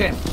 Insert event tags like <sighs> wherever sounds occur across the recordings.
Let's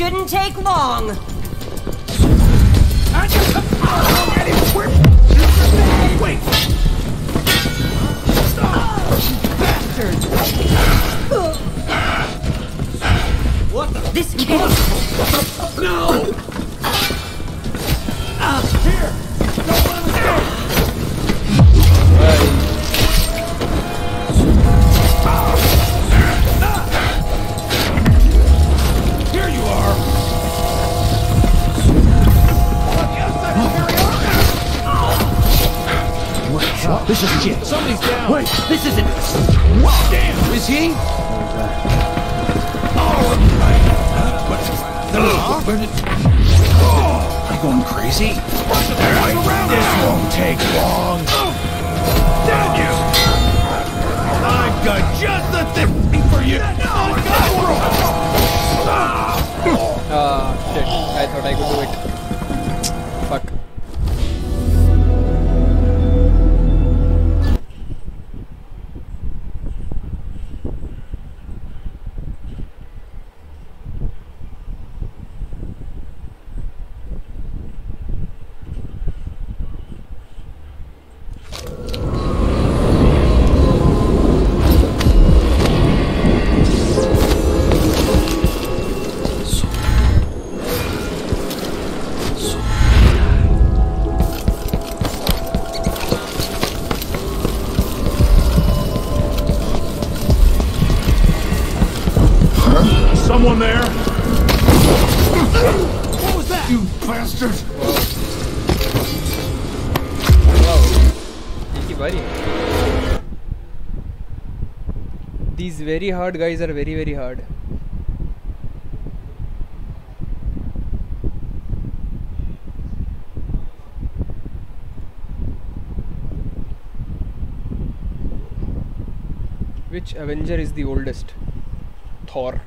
shouldn't take long. Are you going crazy? This won't take long. Damn you! I've got just the thing for you. Ah, shit. I thought I could do it. Very hard guys are very very hard. Which Avenger is the oldest? Thor.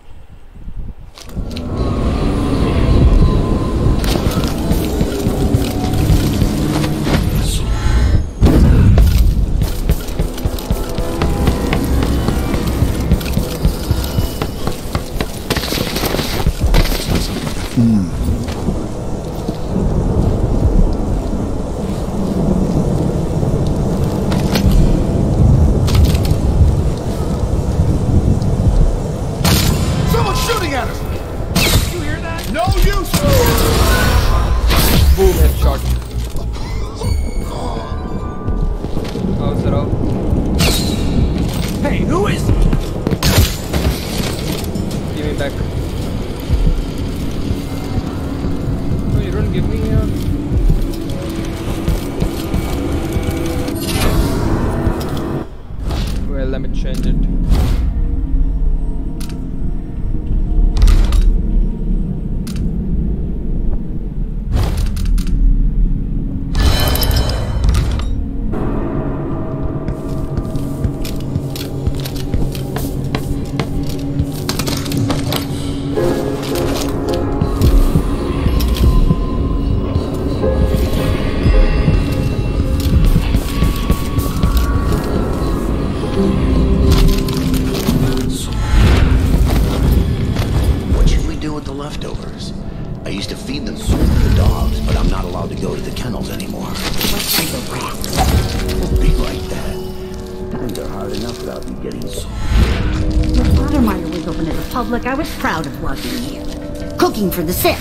Was the public, I was proud of working here. Cooking for the sick.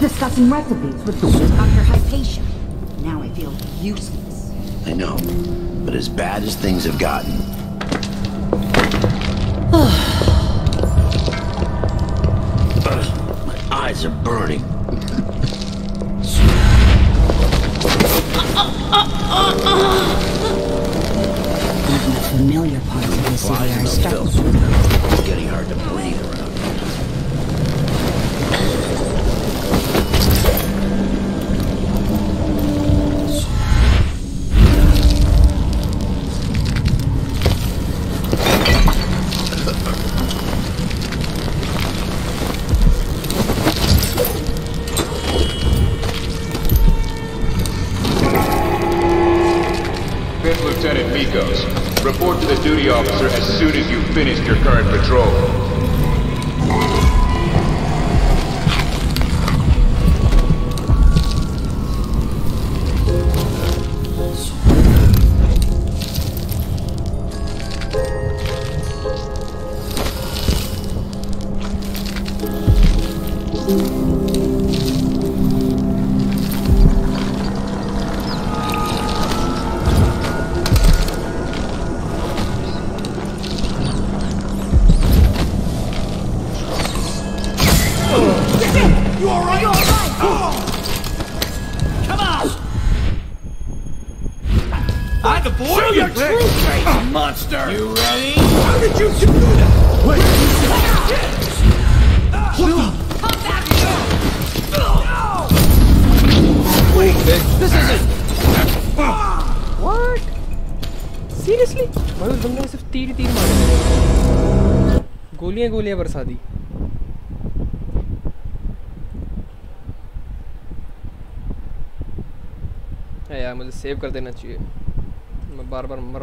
Discussing recipes with Dr. Hypatia. Now I feel useless. I know, but as bad as things have gotten, <sighs> my eyes are burning. Even the familiar parts of this Flies are in starting getting hard to breathe around. Duty officer subscribe कर देना चाहिए। मैं बार बार मर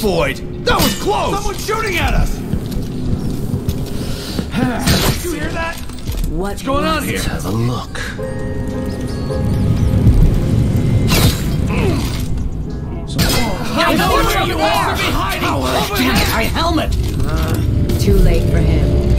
Floyd! That was close! Someone's shooting at us! Did <sighs> you hear that? What What's going on here? Let's have a look. so I know where you are! Behind Hiding! Oh, My helmet! Uh, Too late for him.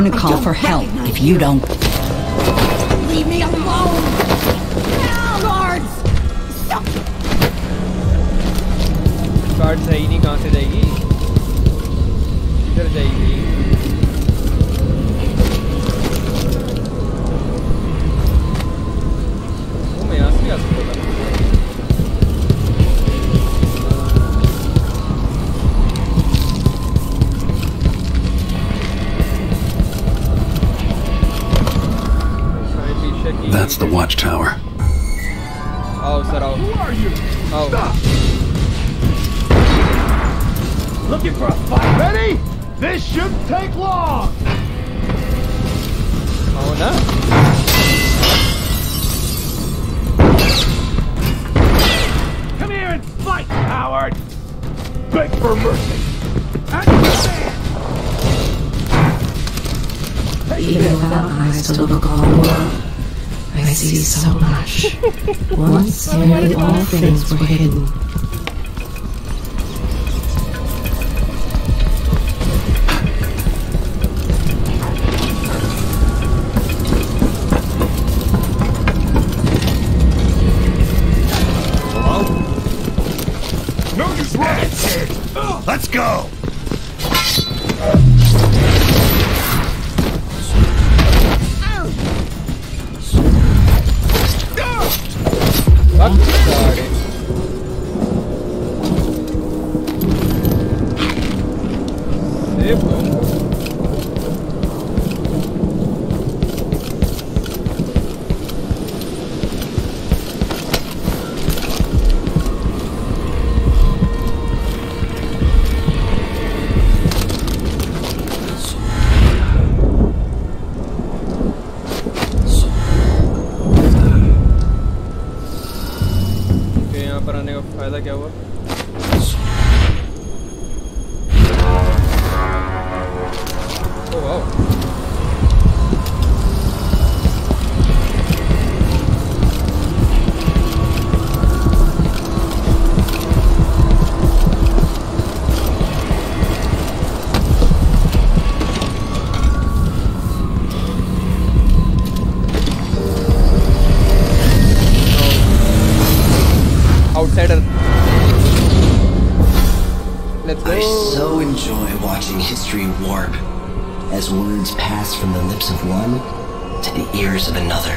Going to call for help if you don't. यहाँ पर आने का फ़ायदा क्या हुआ? ओ wow. History warp as words pass from the lips of one to the ears of another.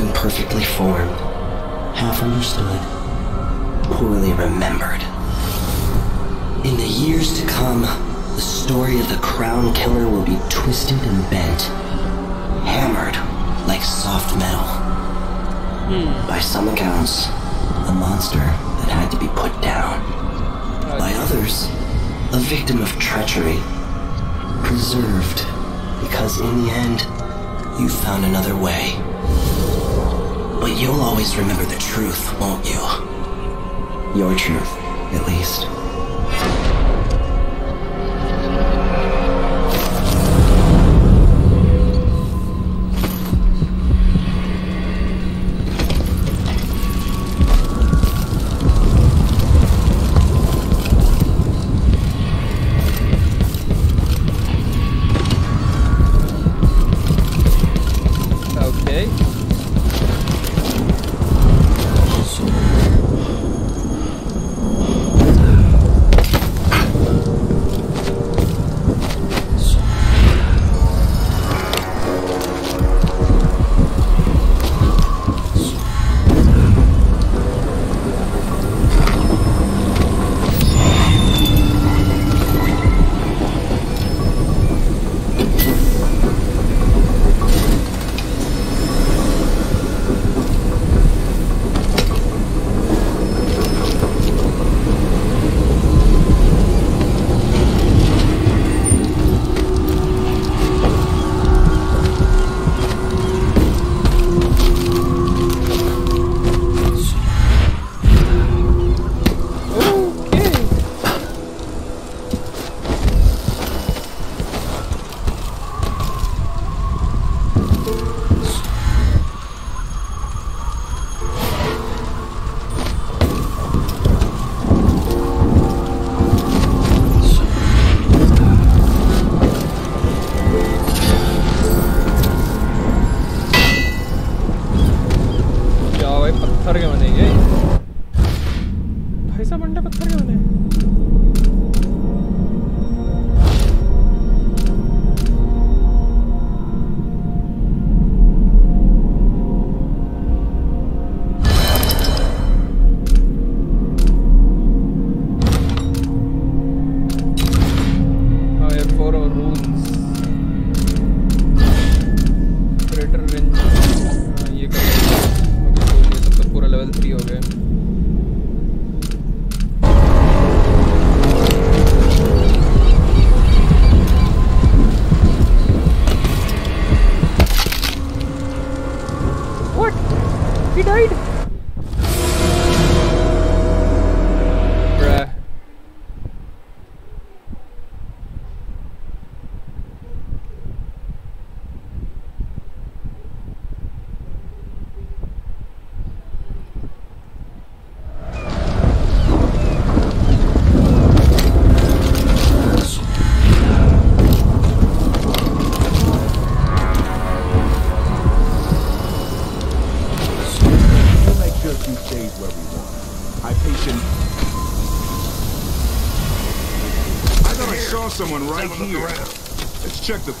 Imperfectly formed, half understood, poorly remembered. In the years to come, the story of the Crown Killer will be twisted and bent, hammered like soft metal. Hmm. By some accounts, a monster that had to be put down. By others, a victim of treachery. Preserved, because in the end, you found another way. But you'll always remember the truth, won't you? Your truth, at least.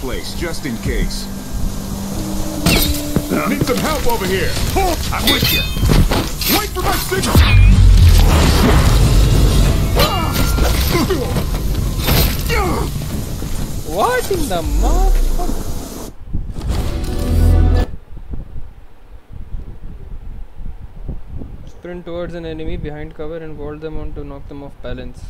place, just in case. Need some help over here! I'm with you! Wait for my signal! What in the motherfucker? sprint towards an enemy behind cover and vault them on to knock them off balance.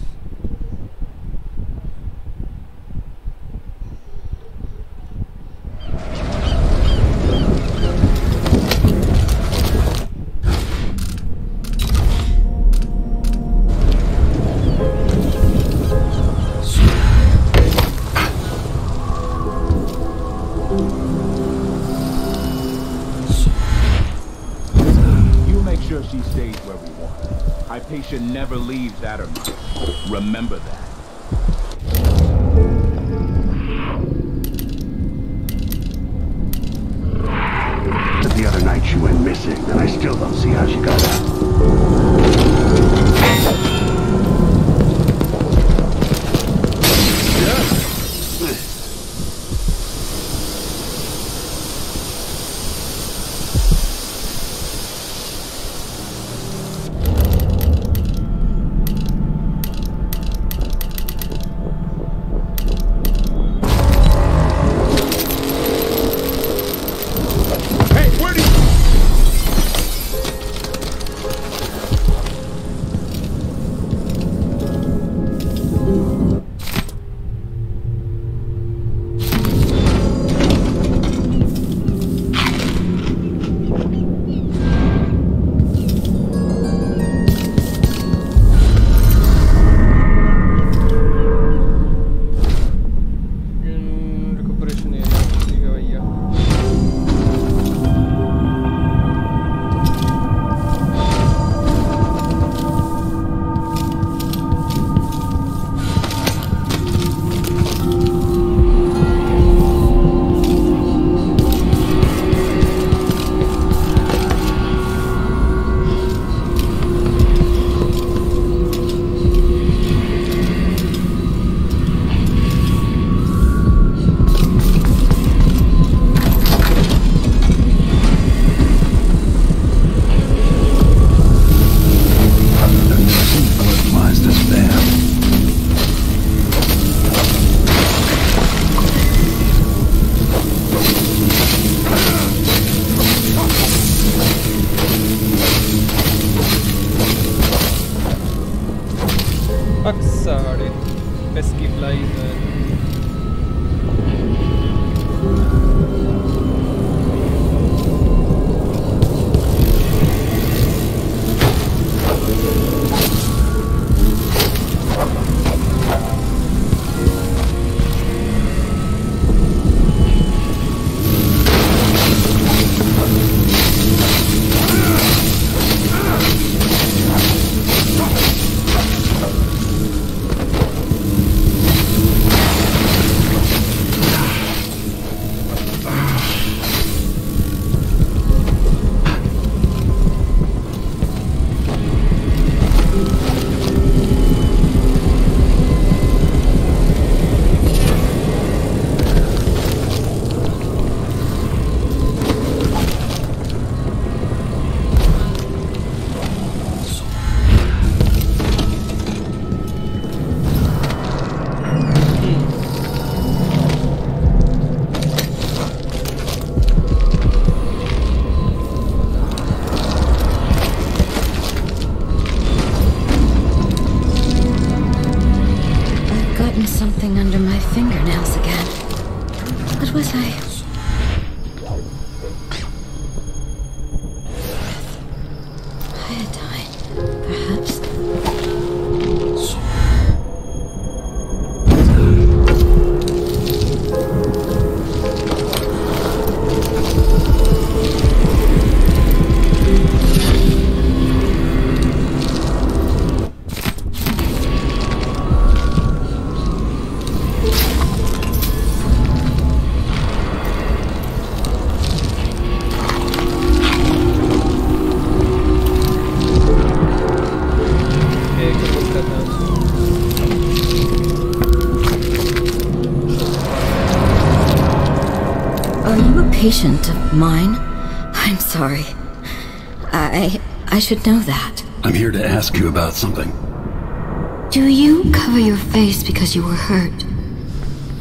Patient of mine? I'm sorry. I I should know that. I'm here to ask you about something. Do you cover your face because you were hurt?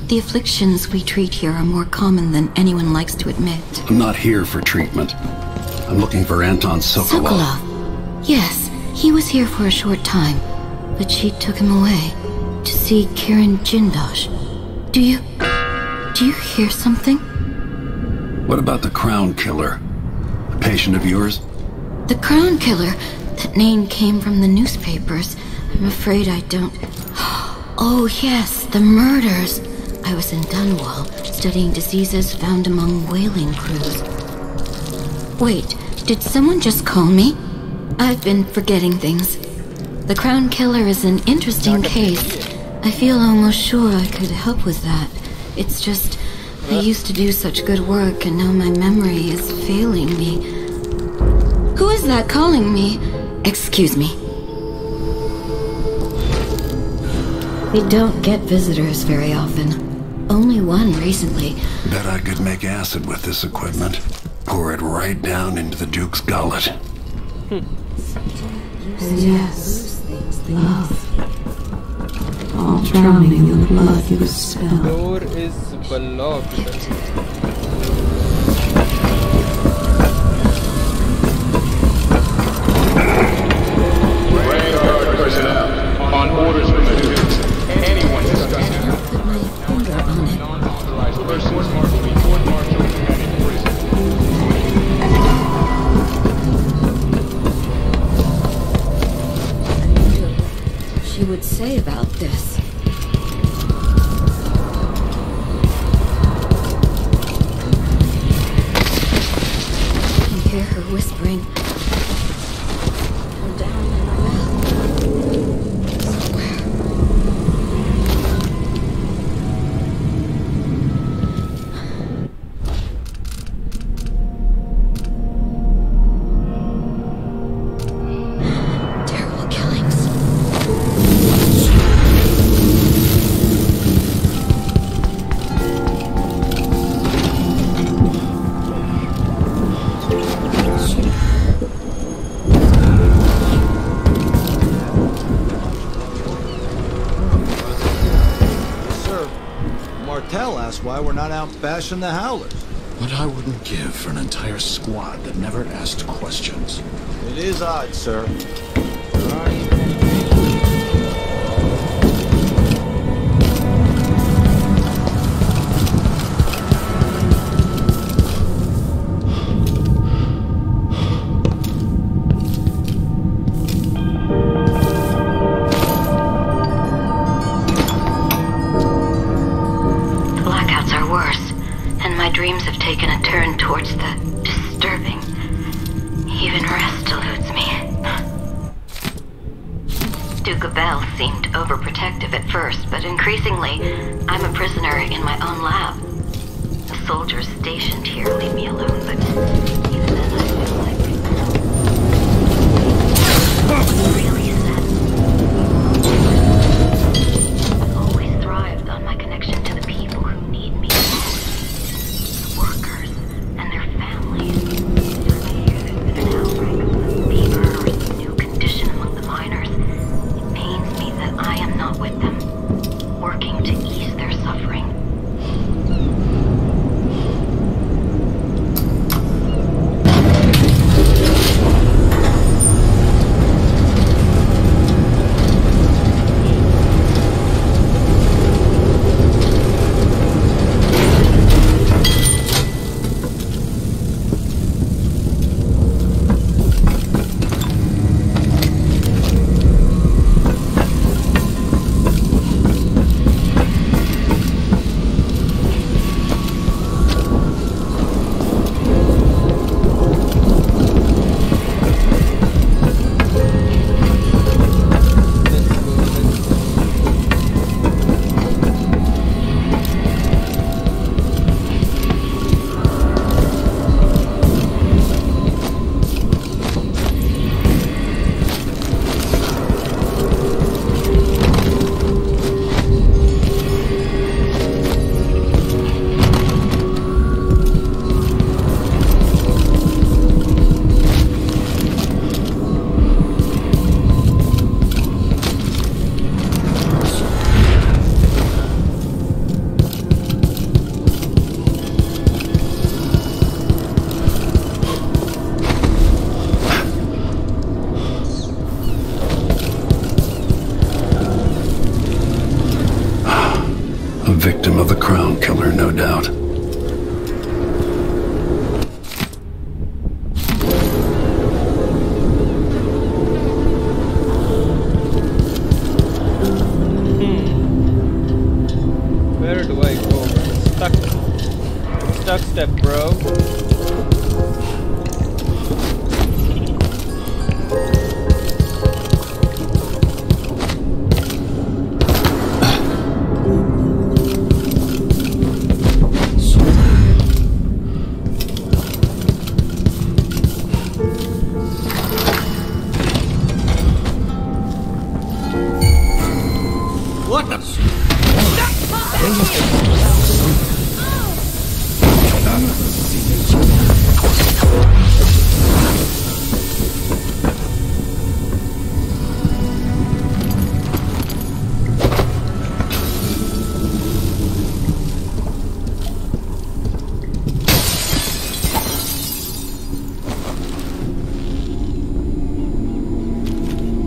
The afflictions we treat here are more common than anyone likes to admit. I'm not here for treatment. I'm looking for Anton Sokolov. Sokolov. Yes, he was here for a short time, but she took him away to see Kirin Jindosh. Do you do you hear something? What about the Crown Killer? A patient of yours? The Crown Killer. That name came from the newspapers. I'm afraid I don't. <gasps> Oh yes, the murders. I was in Dunwall studying diseases found among whaling crews. Wait, did someone just call me? I've been forgetting things. The Crown Killer is an interesting case. I feel almost sure I could help with that. It's just, I used to do such good work and now my memory is failing me. Who is that calling me? Excuse me. We don't get visitors very often. Only one recently. Bet I could make acid with this equipment. Pour it right down into the Duke's gullet. Yes, love. All drowning in the blood you spill. Door is überlaufen. Bashing the Howlers. What I wouldn't give for an entire squad that never asked questions. It is odd, sir.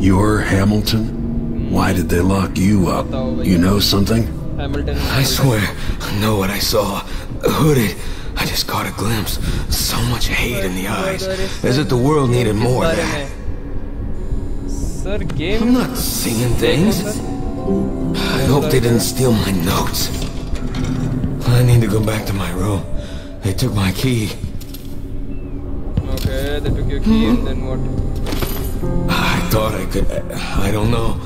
You're Hamilton? Why did they lock you up? You know something? I swear, I know what I saw. Hooded. I just caught a glimpse. So much hate in the eyes. As if the world needed more of that. Sir. I'm not seeing things. I hope they didn't steal my notes. I need to go back to my room. They took my key. Okay, they took your key and then what? I thought I could. I don't know.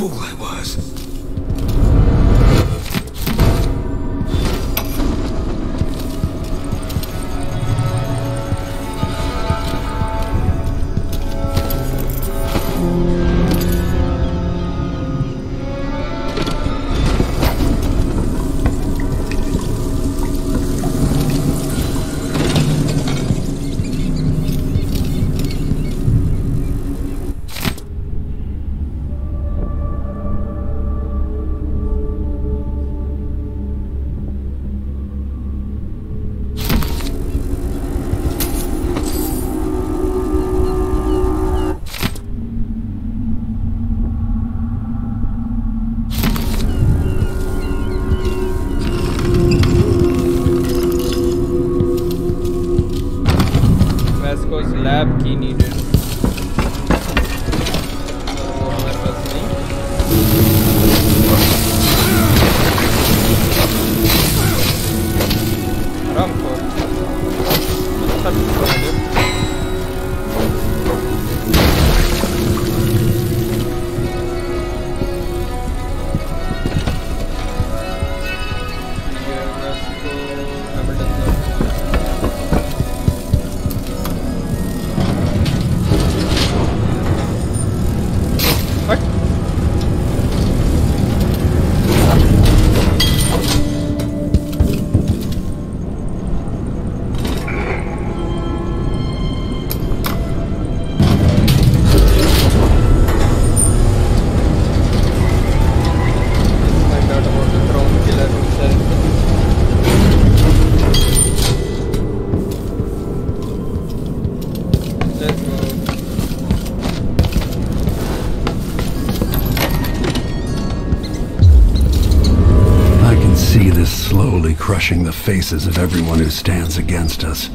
Fool I was. The faces of everyone who stands against us.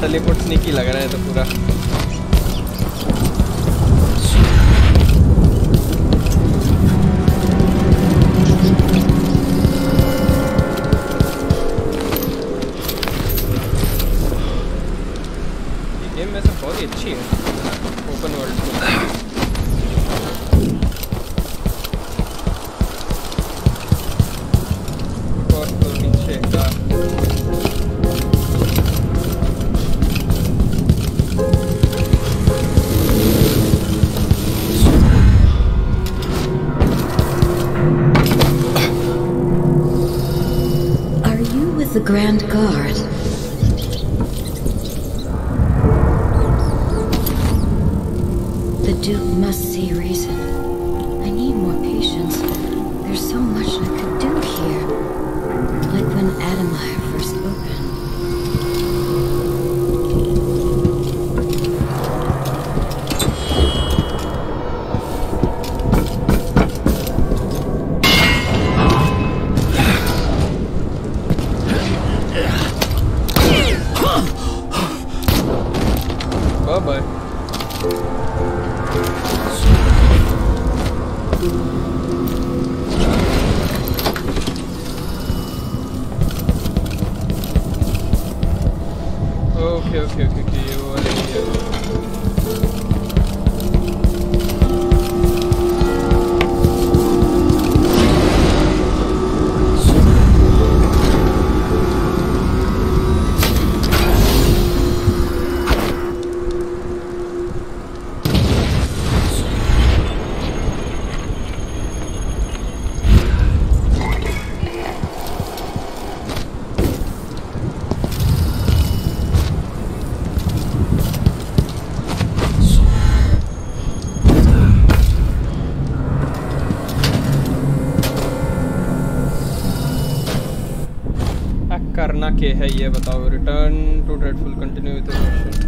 Teleport sneaky लग रहा है तो पूरा। करना क्या है ये बताओ return to dreadful continue with mission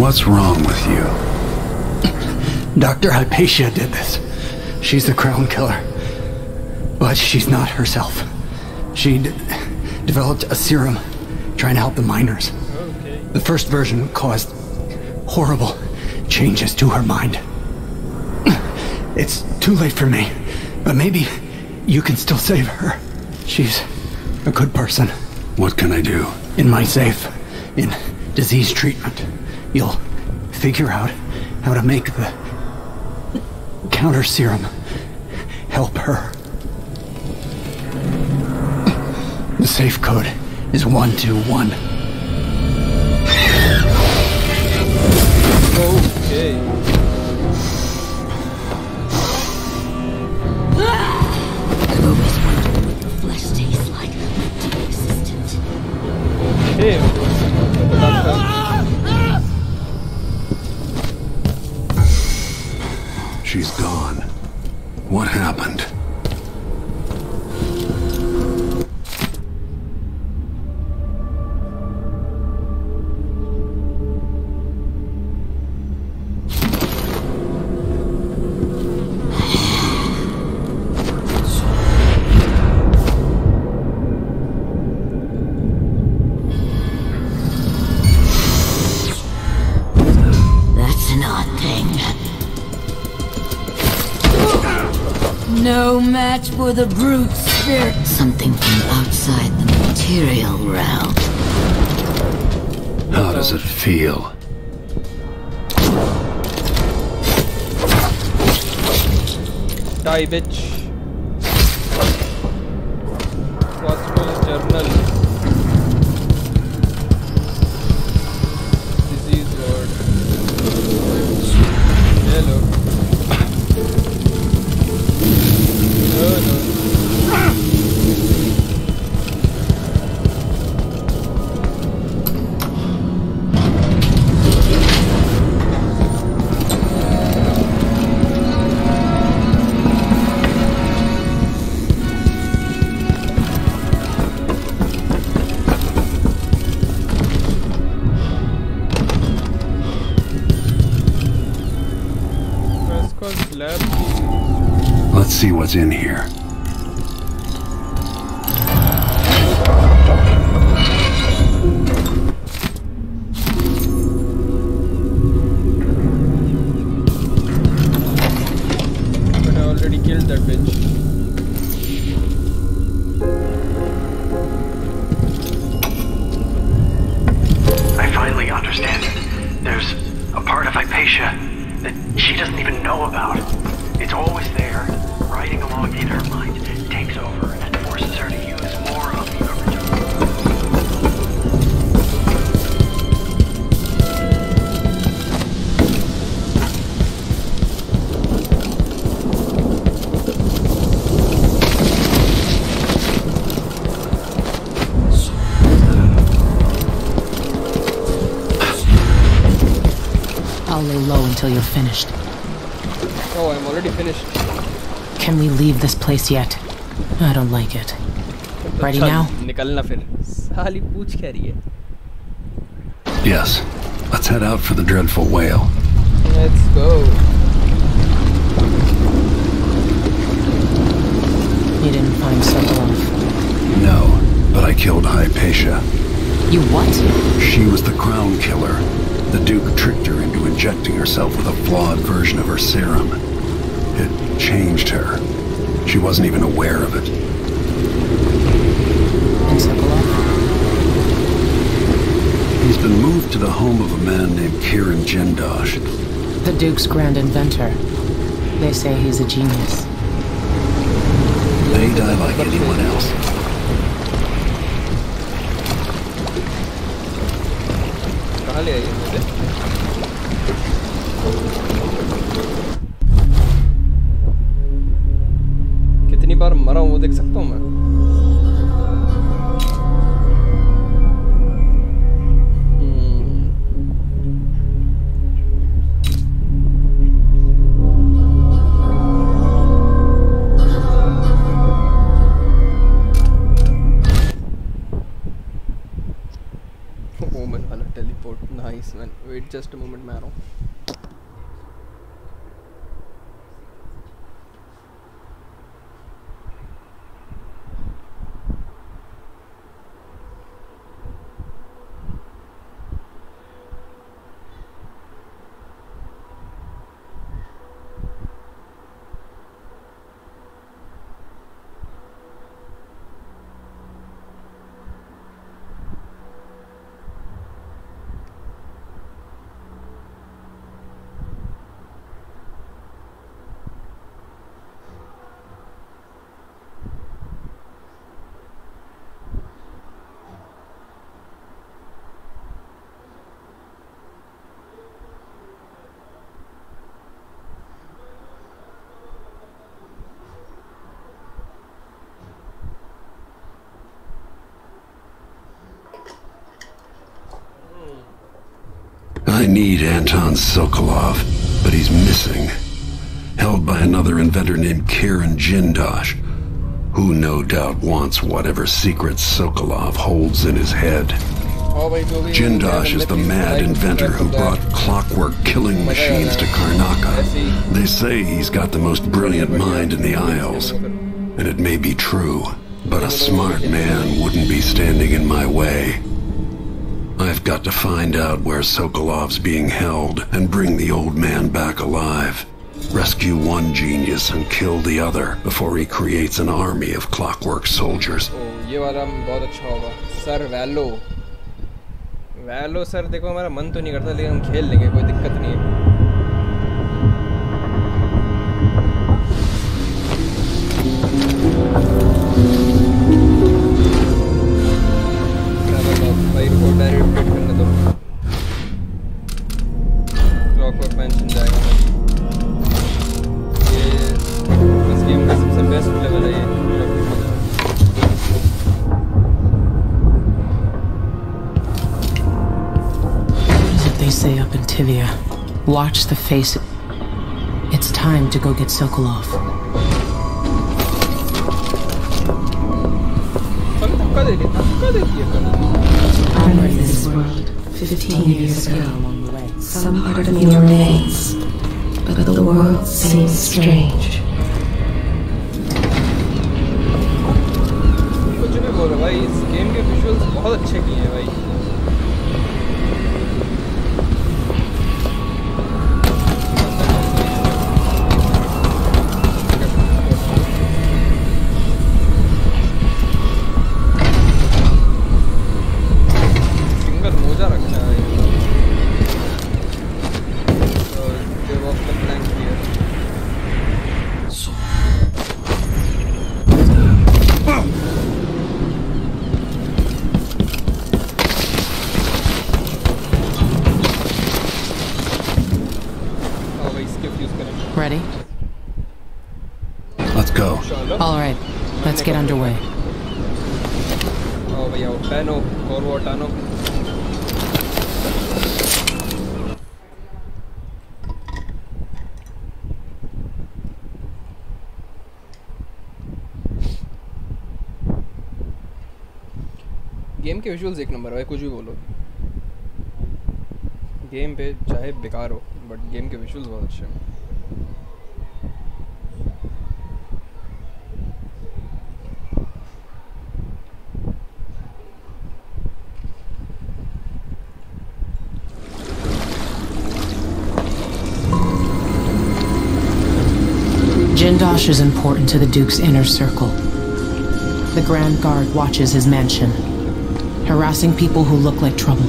What's wrong with you? Dr. Hypatia did this. She's the crown killer. But she's not herself. She d- developed a serum trying to help the miners. The first version caused horrible changes to her mind. <clears throat> It's too late for me, but maybe you can still save her. She's a good person. What can I do? In my safe, in disease treatment, you'll figure out how to make the counter serum The safe code is 121. Okay. I've always wondered what flesh tastes like. She's gone. What happened? Match for the brute spirit. Something from outside the material realm. How does it feel? Die, bitch. In here. place yet. I don't like it. Ready now? Yes. Let's head out for the Dreadful Wale. Let's go. You didn't find Sokolov? No, but I killed Hypatia. You what? She was the crown killer. The Duke tricked her into injecting herself with a flawed version of her serum. It changed her. She wasn't even aware of it. He's been moved to the home of a man named Kirin Jindosh. The Duke's grand inventor. They say he's a genius. They die like anyone else. onde mano? Anton Sokolov, but he's missing. Held by another inventor named Kirin Jindosh, who no doubt wants whatever secrets Sokolov holds in his head. Jindosh is the mad inventor who brought clockwork killing machines to Karnaca. They say he's got the most brilliant mind in the Isles, and it may be true, but a smart man wouldn't be standing in my way. I've got to find out where Sokolov's being held and bring the old man back alive. Rescue one genius and kill the other before he creates an army of clockwork soldiers. ओ ये वाला बहुत अच्छा होगा sir वैलो वैलो sir देखो हमारा मन तो नहीं करता लेकिन हम खेल लेंगे कोई दिक्कत नहीं है Stay up in Tyvia. Watch the face. It's time to go get Sokolov. I left this world 15 years ago. Some part of me remains, but the world seems strange. कुछ नहीं बोल रहा भाई इस गेम के विजुअल्स बहुत अच्छे किए हैं भाई के विजुअल्स एक नंबर है कुछ भी बोलो गेम पे चाहे बेकार हो बट गेम के विजुअल्स बहुत अच्छे हैं Jindosh is important to the Duke's inner circle. The Grand Guard watches his mansion, harassing people who look like trouble.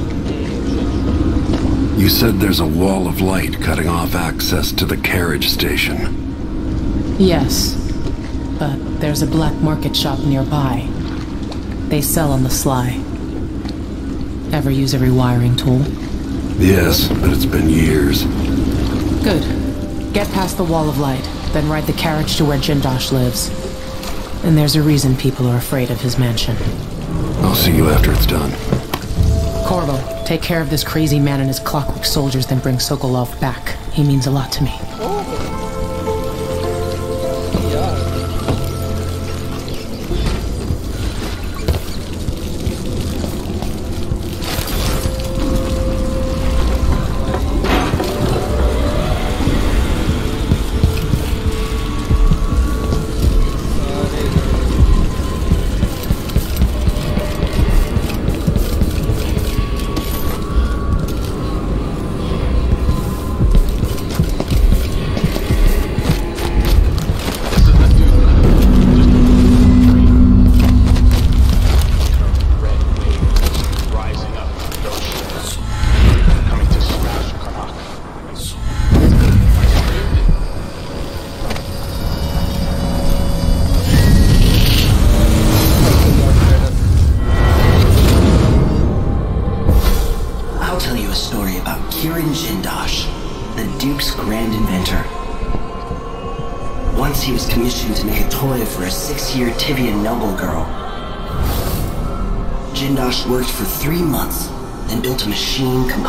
You said there's a wall of light cutting off access to the carriage station. Yes, but there's a black market shop nearby. They sell on the sly. Ever use a rewiring tool? Yes, but it's been years. Good. Get past the wall of light, then ride the carriage to where Jindosh lives. And there's a reason people are afraid of his mansion. I'll see you after it's done. Corvo, take care of this crazy man and his clockwork soldiers, then bring Sokolov back. He means a lot to me.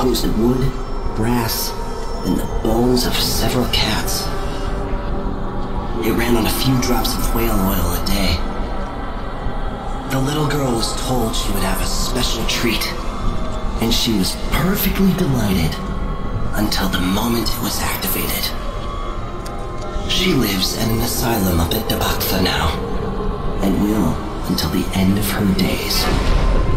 Of wood, brass, and the bones of several cats. It ran on a few drops of whale oil a day. The little girl was told she would have a special treat, and she was perfectly delighted until the moment it was activated. She lives at an asylum up at Dabokva now, and will until the end of her days.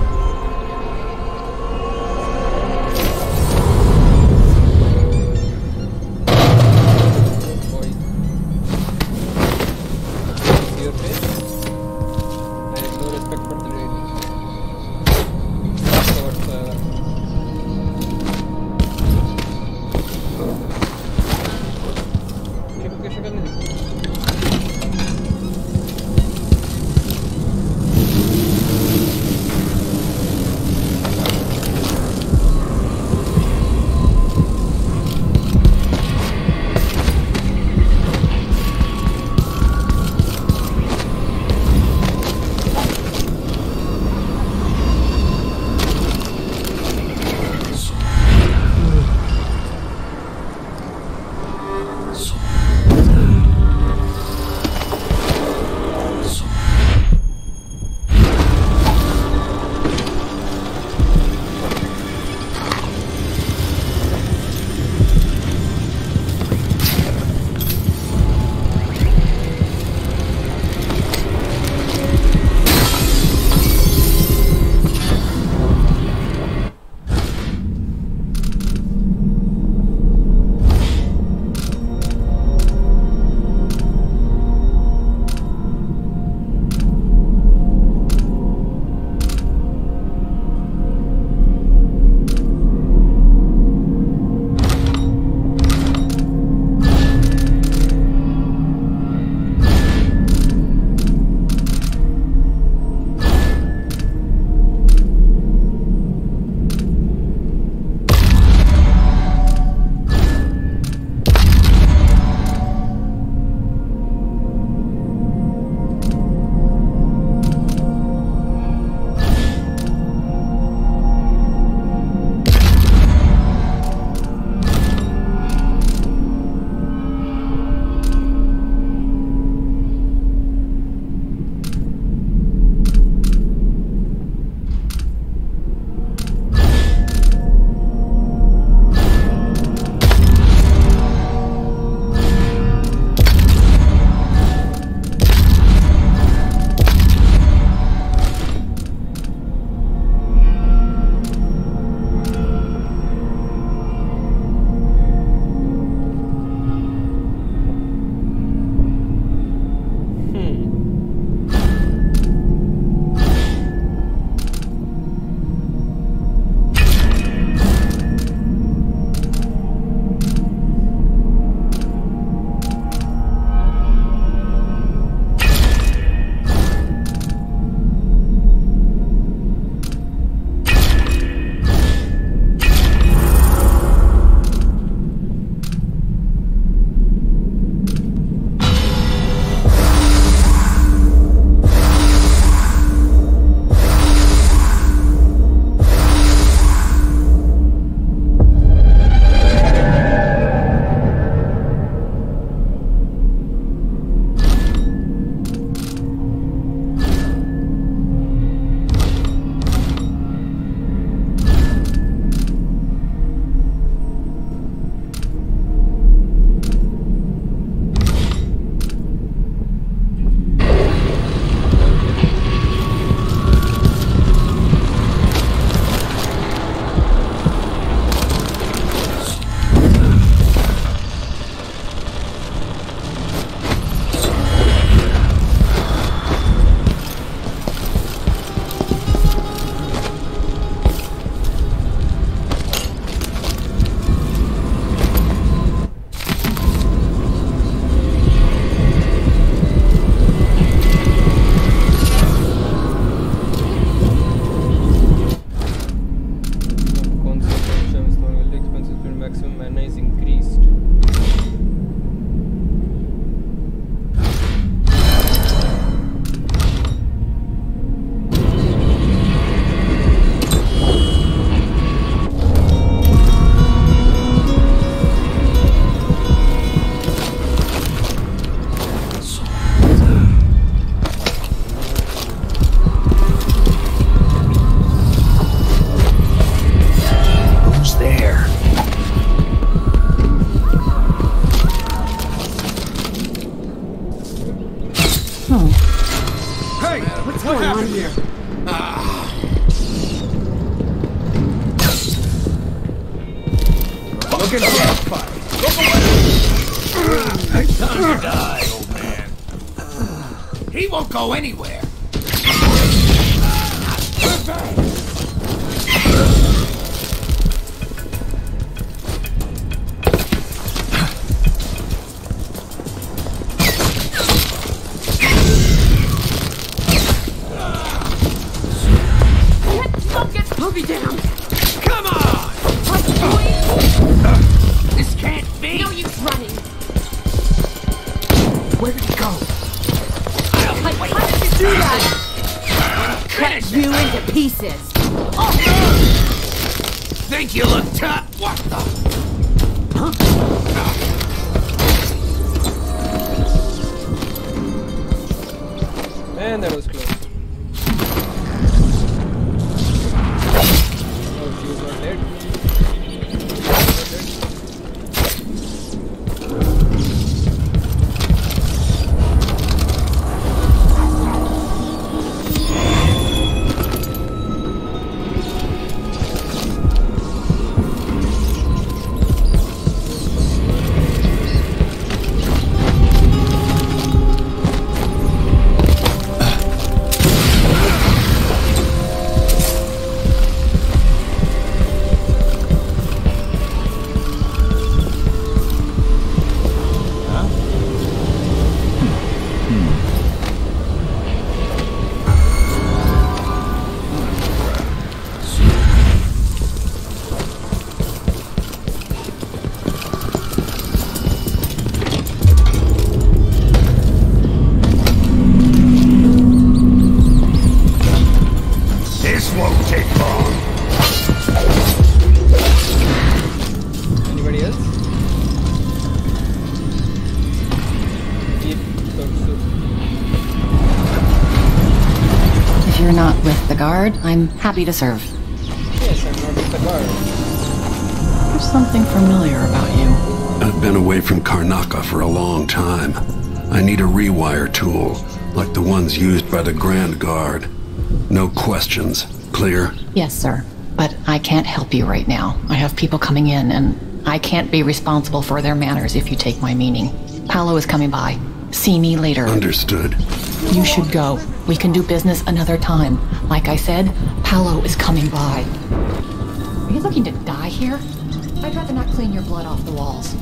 Die, old man. He won't go anywhere. Into I'm happy to serve. Yes, I'm the guard. There's something familiar about you. I've been away from Karnaca for a long time. I need a rewire tool, like the ones used by the Grand Guard. No questions. Clear? Yes, sir. But I can't help you right now. I have people coming in, and I can't be responsible for their manners if you take my meaning. Paolo is coming by. See me later. Understood. You should go. We can do business another time. Like I said, Paolo is coming by. Are you looking to die here? I'd rather not clean your blood off the walls.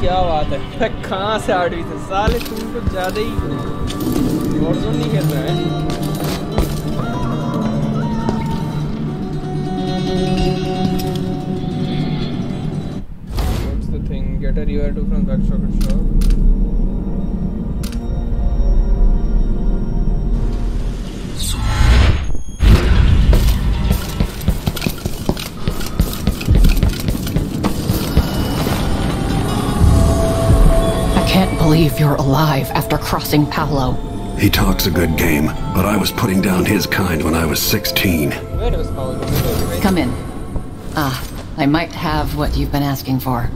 क्या बात है? कहाँ से आठवीं beat साले तुम कुछ ज़्यादा ही और नहीं रहा है? Crossing Paolo. He talks a good game, but I was putting down his kind when I was 16. Where was Paolo? Come in. Ah, I might have what you've been asking for.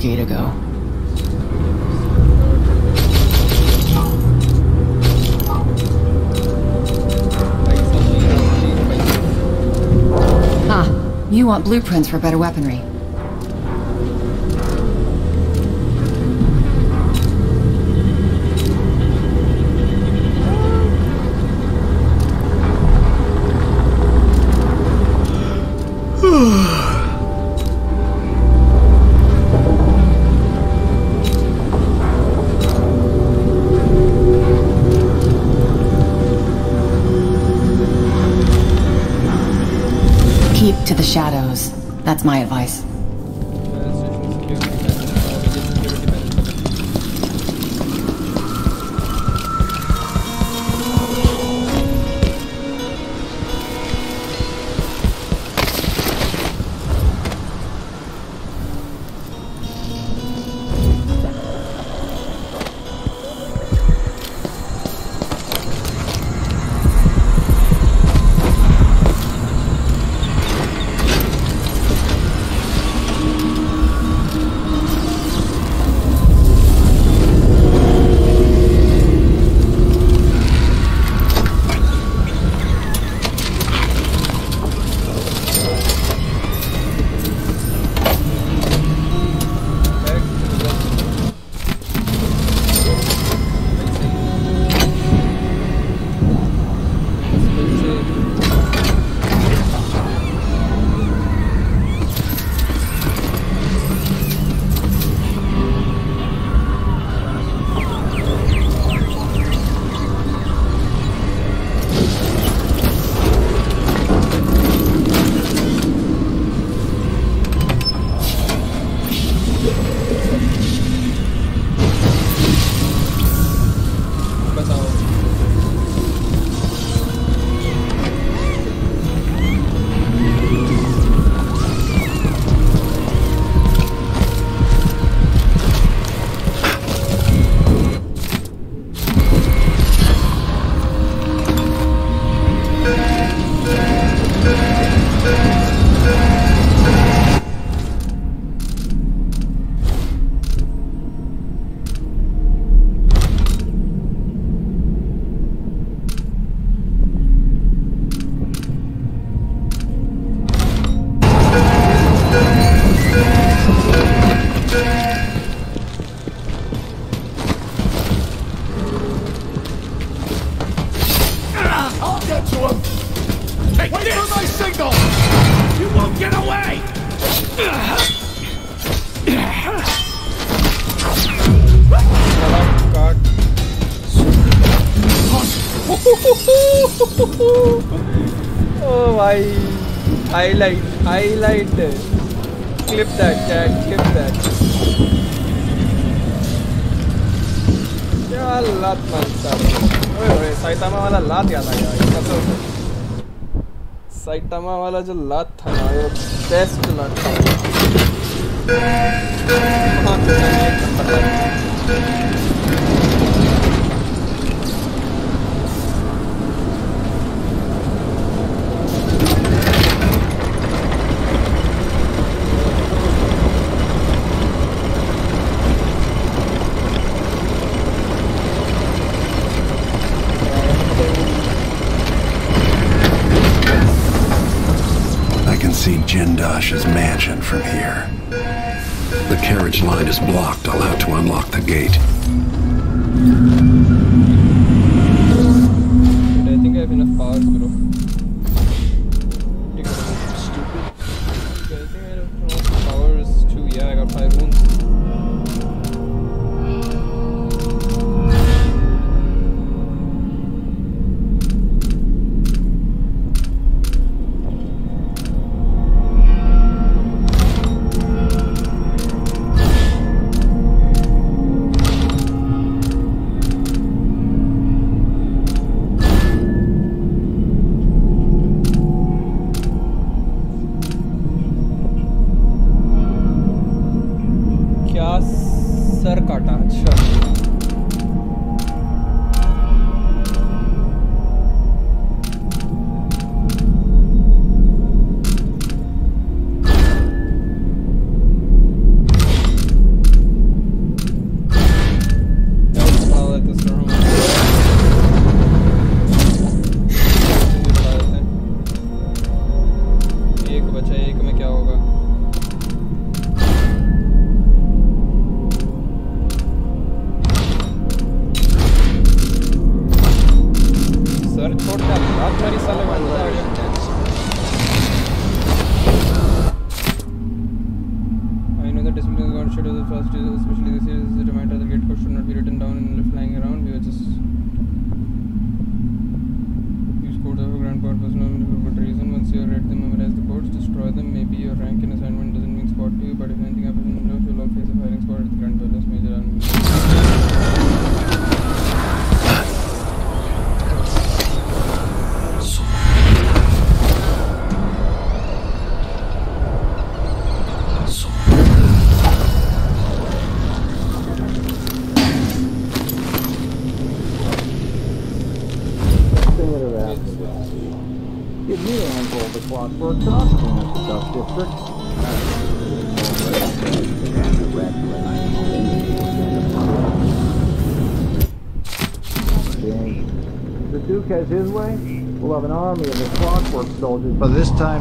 decade ago. Huh. You want blueprints for better weaponry. That's my advice. Pulwama वाला जो लत था ना best लत था।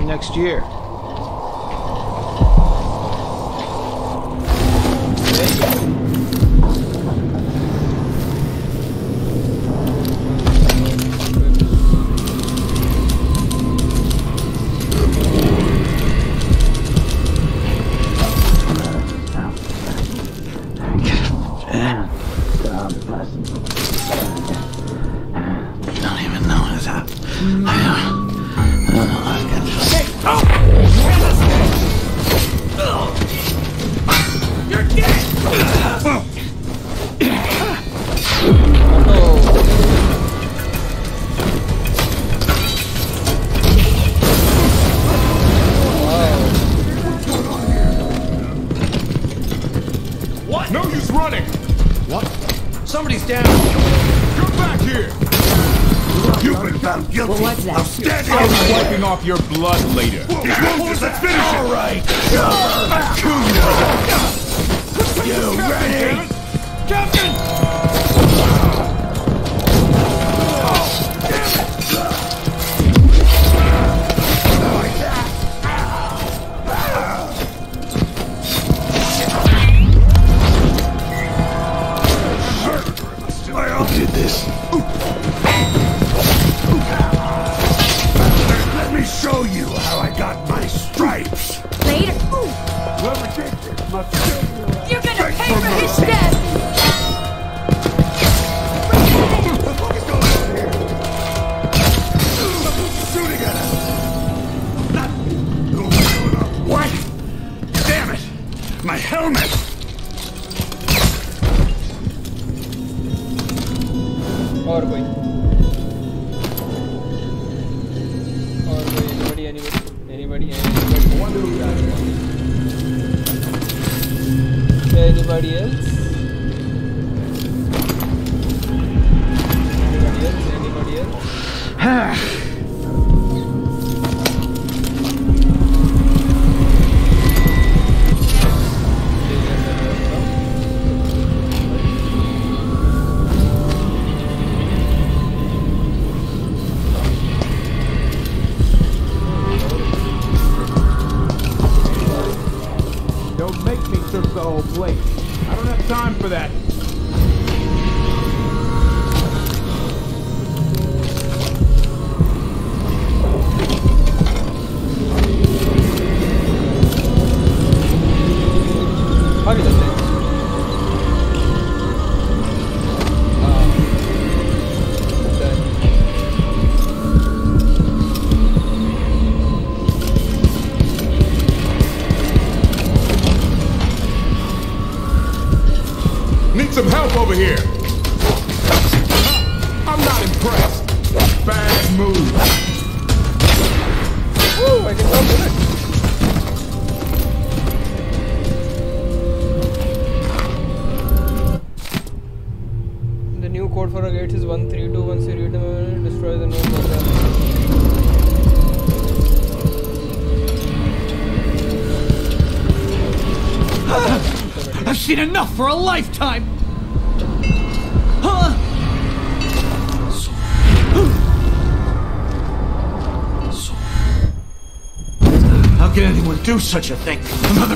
next year. found guilty well, what's that? of standing I'll be wiping off your blood later. These wounds, let's finish it! All right. Kuno! You ready? Captain! much. enough for a lifetime! Huh? How can anyone do such a thing? Another...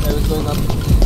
I was going up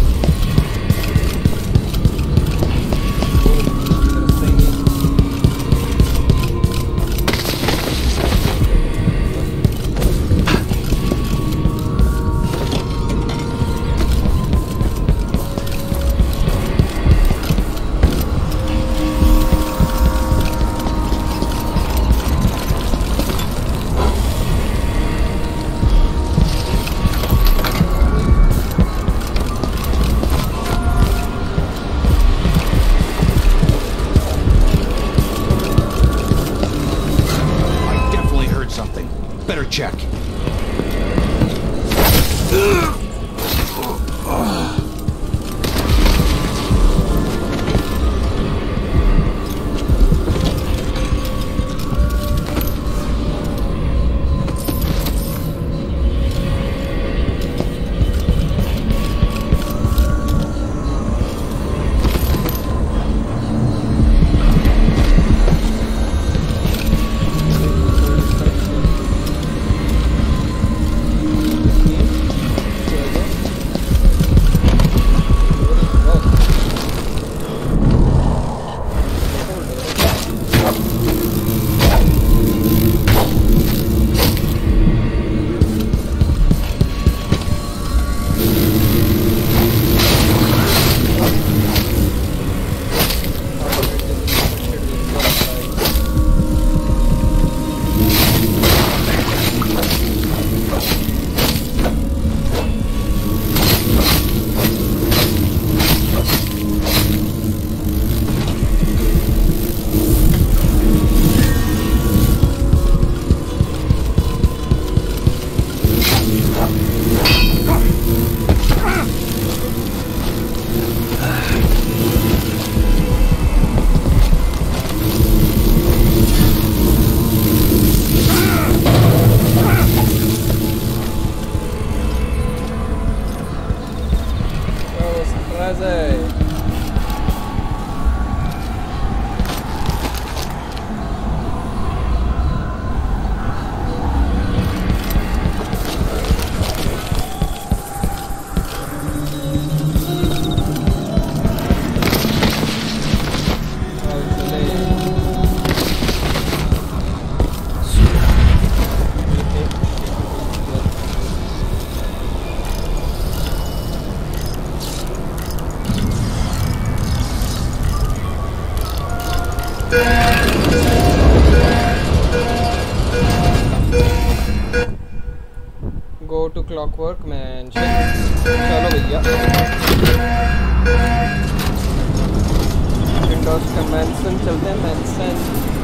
Windows का मैंसन चलते हैं मैंसन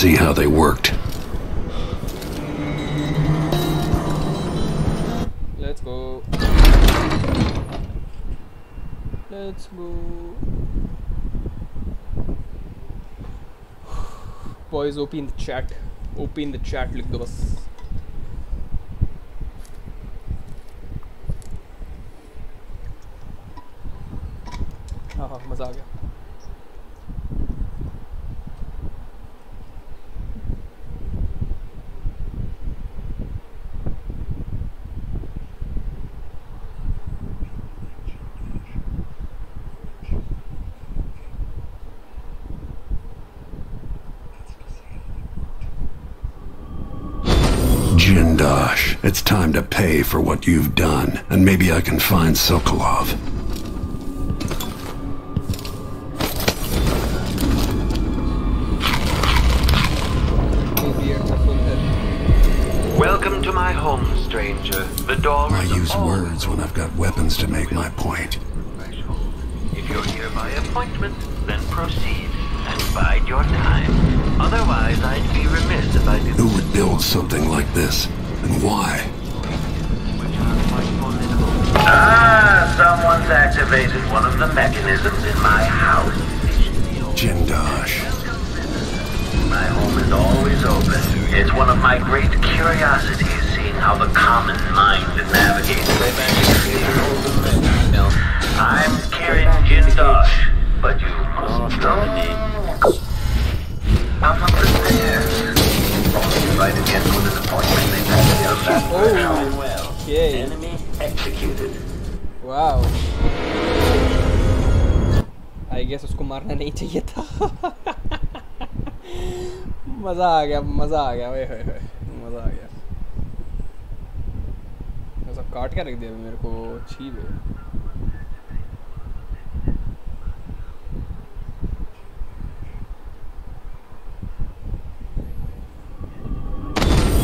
see how they worked. Let's go. Let's go. <sighs> Boys, OP in the chat. OP in the chat लिख दो बस. Time to pay for what you've done, and maybe I can find Sokolov. Welcome to my home, stranger. The door I use words when I've got weapons to make my point. If you're here by appointment, then proceed and bide your time. Otherwise, I'd be remiss if I didn't. Who would build something like this, and why? Ah, someone's activated one of the mechanisms in my house. Jindosh. My home is always open. It's one of my great curiosities, seeing how the common mind navigates the I'm Kirin Jindosh, but you must know me. I'm up the stairs. Only invited in with an appointment. They passed me out that very well. Okay. Enemy executed. Wow. I guess उसको मारना नहीं चाहिए था <laughs> मज़ा आ गया, मज़ा आ गया, ओए मज़ा आ गया सब काट के रख दिया मेरे को छी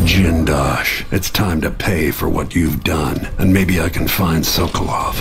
Jindosh, it's time to pay for what you've done, and maybe I can find Sokolov.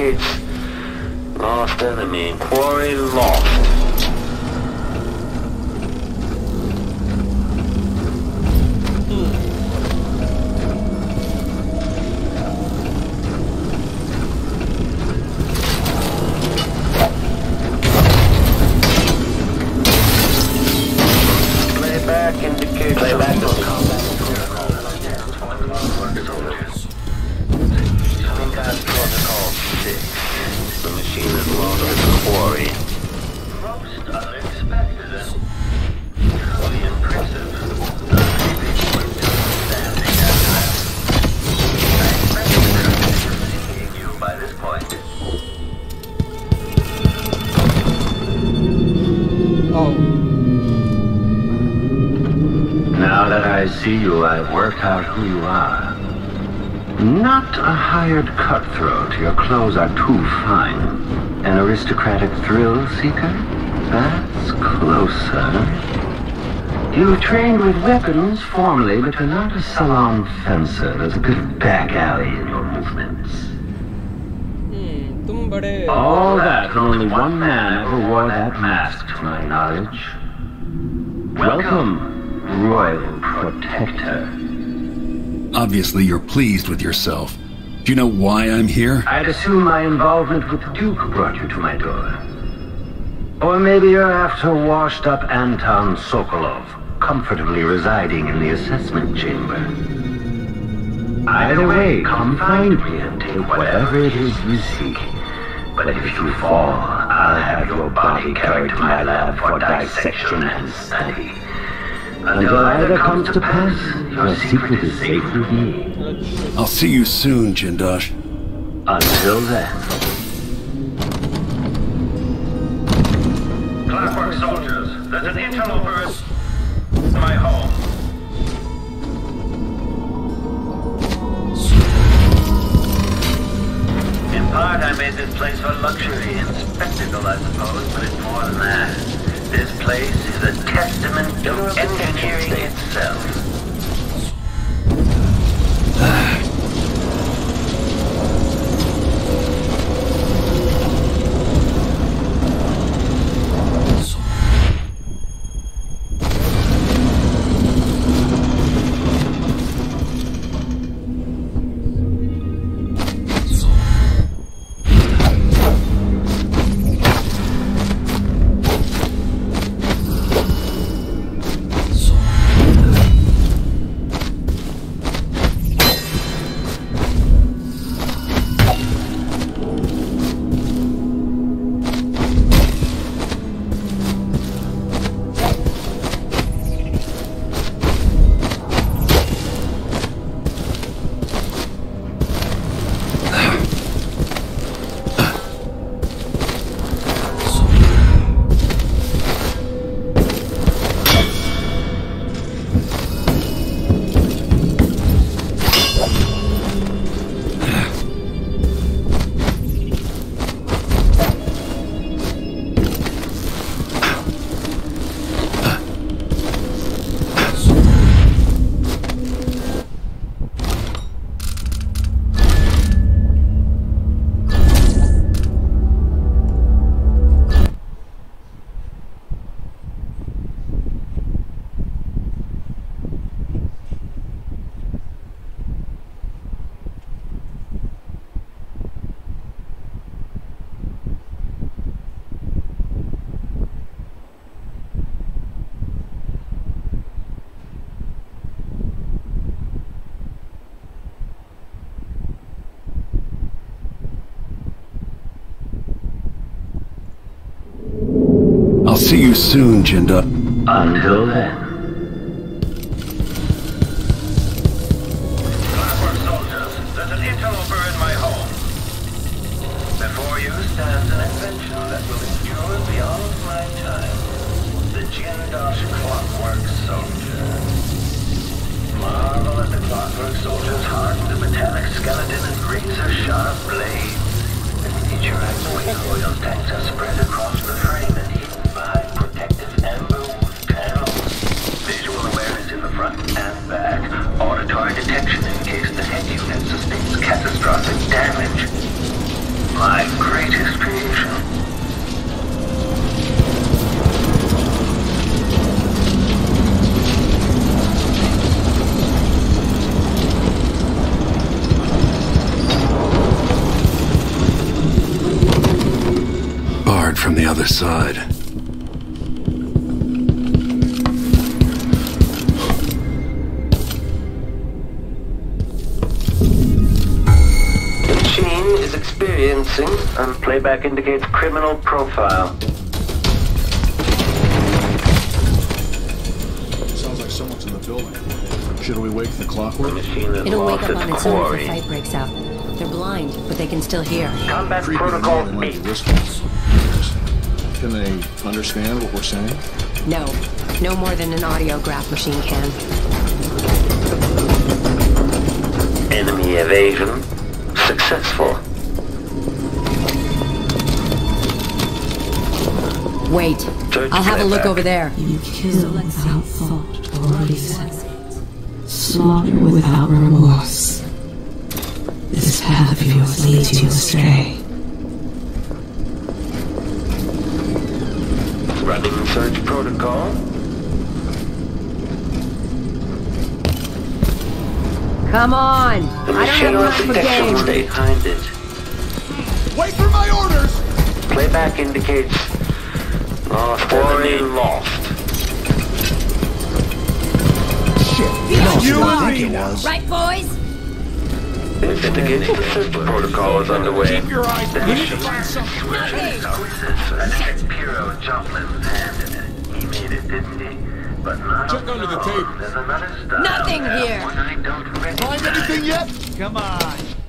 Playback see you, I've worked out who you are. Not a hired cutthroat. Your clothes are too fine. An aristocratic thrill seeker? That's closer. You trained with weapons formerly, but you're not a salon fencer. There's a good back alley in your movements. All that, and only one man ever wore that mask, to my knowledge. Welcome. Royal Protector. Obviously, you're pleased with yourself. Do you know why I'm here? I'd assume my involvement with the Duke brought you to my door. Or maybe you're after washed up Anton Sokolov, comfortably residing in the assessment chamber. Either way, come find me and take whatever it is you seek. But if you fall, I'll have your body carried to my lab for dissection and study. Until either comes to pass, your secret is safe with me. I'll see you soon, Jindosh. Until then. Clockwork soldiers, there's an interloper in my home. In part, I made this place for luxury and spectacle, I suppose, but it's more than that. This place is a testament to engineering itself. See you soon, Jinda. Until then. And indicates criminal profile. Sounds like someone's in the building. Should we wake the clockwork? machine It'll wake lost up on its its own if quarry. the fight breaks out. They're blind, but they can still hear. Combat Creepy to protocol know they might be 8. Can they understand what we're saying? No, no more than an audiograph machine can. Enemy evasion successful. Wait, I'll have a look over there. You kill without thought or reason. Slaughter without remorse. This path of yours leads you astray. Running search protocol. Come on! The I machine don't has have time for games. state behind it. Wait for my orders! Playback indicates lost quarry lost. You and me now. Right, boys? This indicates the search protocol is underway. Keep your eyes The peeled. machine switches and had Piero Joplin's hand in it. He made it, didn't he? But not Check under the table. There's another style Nothing here. one I don't recognize. Find anything yet? Come on.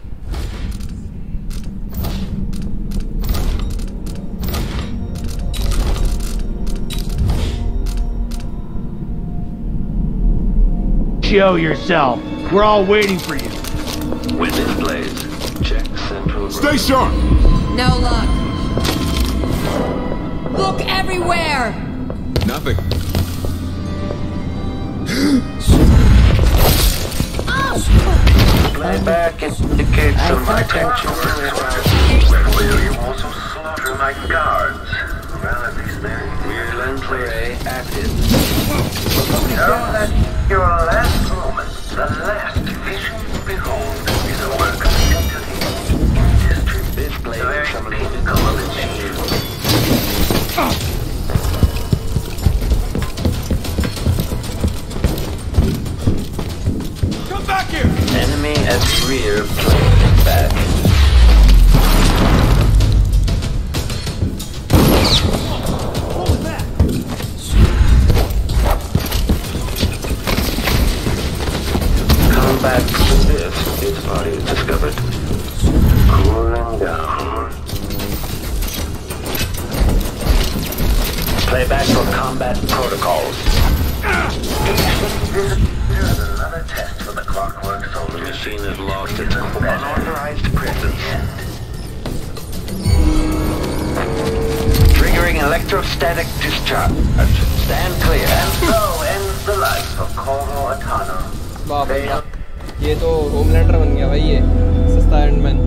Show yourself. We're all waiting for you. Witness blaze. Check central. Stay sharp! No luck. Look everywhere! Nothing. Playback indicates some attention. Where will you also slaughter my guards? Well, at least they're Virulent array active. So that your last moment, the last vision you behold, is a work of entity, industry. This blade the very pinnacle of achievement. Come back here! Enemy at rear, playing back. तो Homelander बन गया भाई ये। सस्ता एंडमैन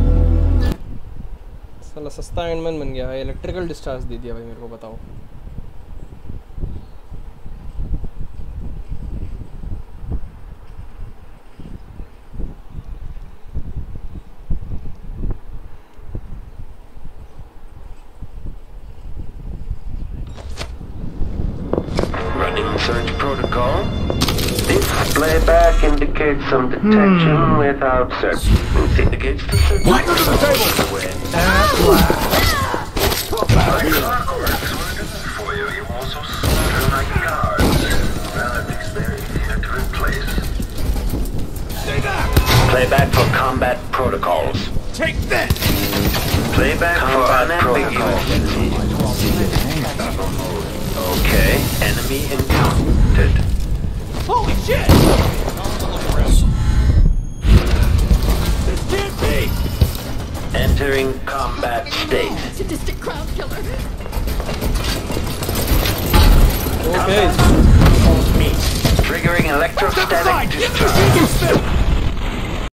साला सस्ता एंडमैन बन गया भाई। इलेक्ट्रिकल डिस्चार्ज दे दिया भाई मेरे को बताओ। Hmm. Search.